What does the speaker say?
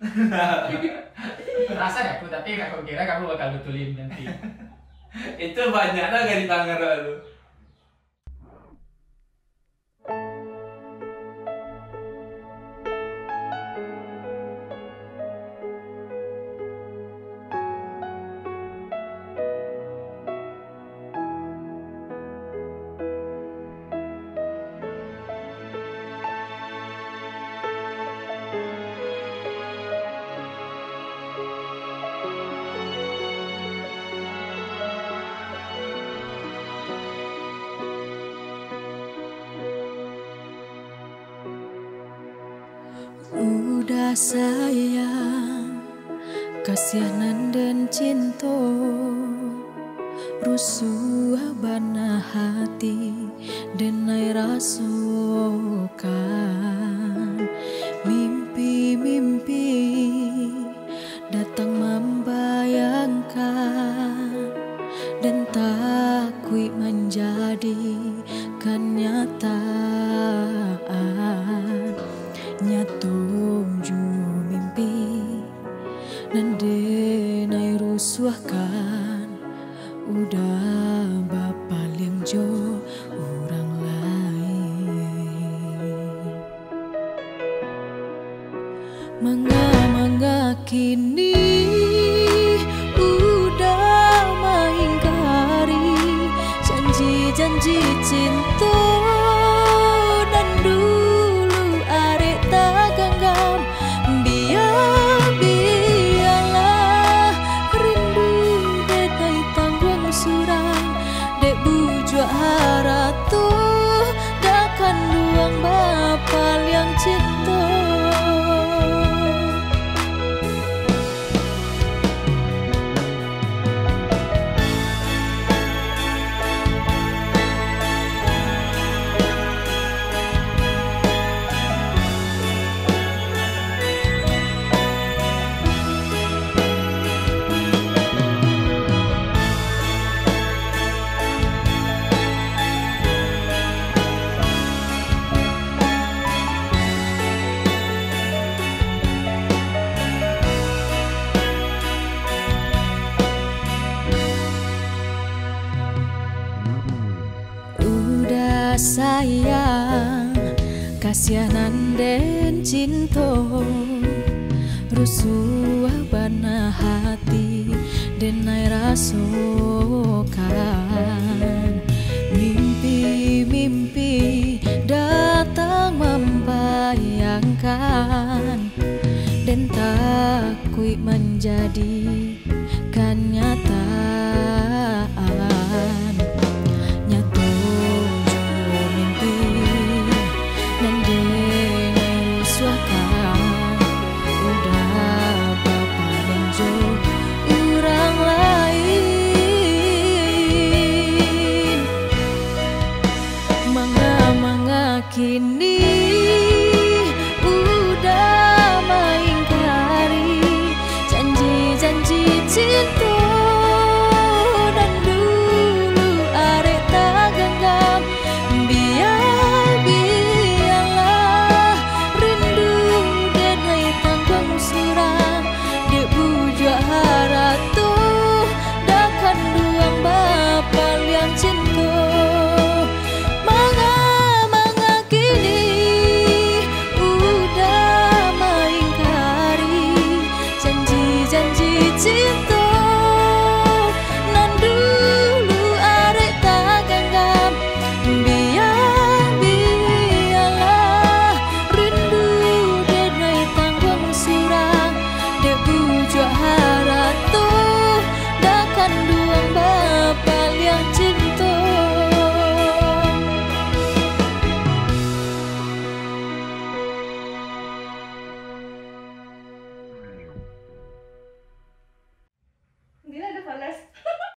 Rasa ya aku, tapi aku kira kamu bakal betulin nanti. itu banyaknya gak di Tangerang lu Udah sayang Kasihanan dan cinta Rusuh bana hati Denai rasokan Mimpi-mimpi Datang membayangkan Dan takui menjadi kenyataan rusuhkan Udah bapak yang jo orang lain. Manga-manga kini bujuk haratu Dakan luang bapal yang cinta sayang Kasihanan dan cinta Rusuh bana hati Denai rasokan Mimpi-mimpi Datang membayangkan Dan takui menjadi nyata